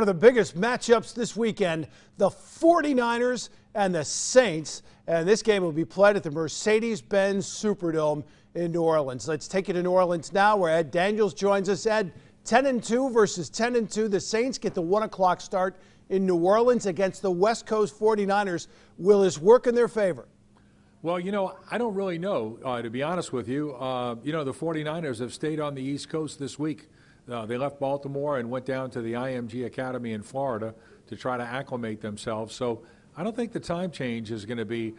One of the biggest matchups this weekend, the 49ers and the Saints. And this game will be played at the Mercedes-Benz Superdome in New Orleans. Let's take you to New Orleans now where Ed Daniels joins us. Ed, 10 and 2 versus 10 and 2. The Saints get the 1 o'clock start in New Orleans against the West Coast 49ers. Will this work in their favor? Well, you know, I don't really know, uh, to be honest with you. Uh, you know, the 49ers have stayed on the East Coast this week. Uh, they left Baltimore and went down to the IMG Academy in Florida to try to acclimate themselves. So I don't think the time change is going to be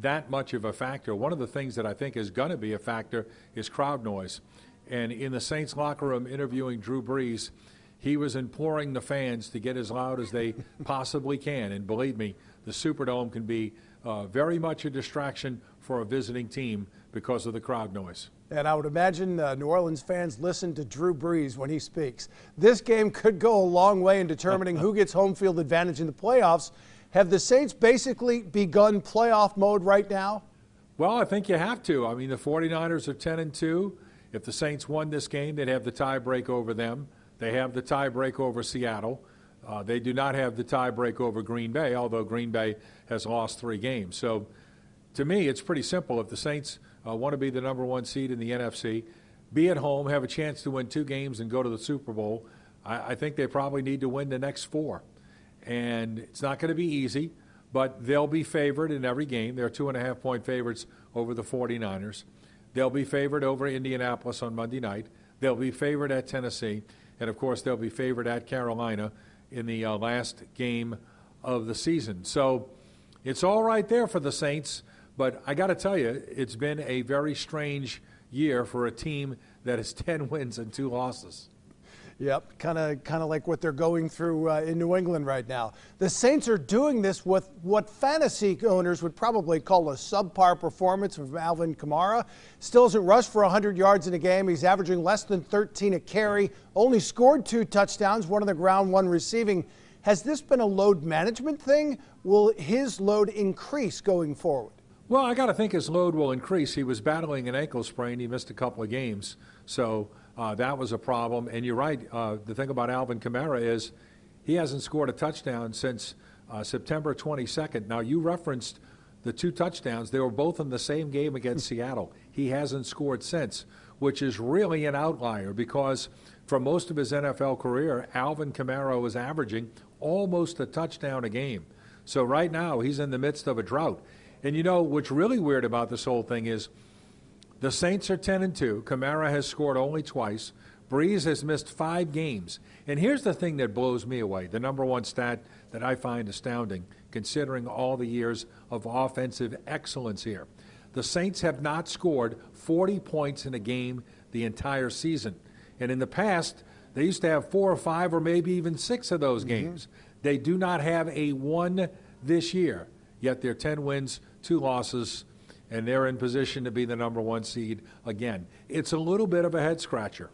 that much of a factor. One of the things that I think is going to be a factor is crowd noise. And in the Saints locker room interviewing Drew Brees, he was imploring the fans to get as loud as they possibly can. And believe me, the Superdome can be uh, very much a distraction for a visiting team because of the crowd noise. And I would imagine uh, New Orleans fans listen to Drew Brees when he speaks. This game could go a long way in determining who gets home field advantage in the playoffs. Have the Saints basically begun playoff mode right now? Well, I think you have to. I mean, the 49ers are 10 and 2. If the Saints won this game, they'd have the tie break over them. They have the tie break over Seattle. Uh, they do not have the tie break over Green Bay, although Green Bay has lost three games. So to me, it's pretty simple. If the Saints uh, want to be the number one seed in the NFC, be at home, have a chance to win two games, and go to the Super Bowl, I, I think they probably need to win the next four. And it's not going to be easy, but they'll be favored in every game. They're two and a half point favorites over the 49ers. They'll be favored over Indianapolis on Monday night. They'll be favored at Tennessee. And of course, they'll be favored at Carolina in the uh, last game of the season. So it's all right there for the Saints. But I got to tell you, it's been a very strange year for a team that has 10 wins and two losses. Yep, kind of kind of like what they're going through uh, in New England right now. The Saints are doing this with what fantasy owners would probably call a subpar performance from Alvin Kamara. Still hasn't rushed for 100 yards in a game. He's averaging less than 13 a carry. Only scored two touchdowns, one on the ground, one receiving. Has this been a load management thing? Will his load increase going forward? Well, I got to think his load will increase. He was battling an ankle sprain. He missed a couple of games. So uh, that was a problem. And you're right. Uh, the thing about Alvin Kamara is he hasn't scored a touchdown since uh, September 22nd. Now, you referenced the two touchdowns. They were both in the same game against Seattle. He hasn't scored since, which is really an outlier because for most of his NFL career, Alvin Kamara was averaging almost a touchdown a game. So right now, he's in the midst of a drought. And you know what's really weird about this whole thing is the Saints are 10 and 2. Kamara has scored only twice. Brees has missed five games. And here's the thing that blows me away the number one stat that I find astounding, considering all the years of offensive excellence here. The Saints have not scored 40 points in a game the entire season. And in the past, they used to have four or five or maybe even six of those mm-hmm. games. Mm-hmm. They do not have a one this year yet they're 10 wins, two losses, and they're in position to be the number one seed again. It's a little bit of a head scratcher.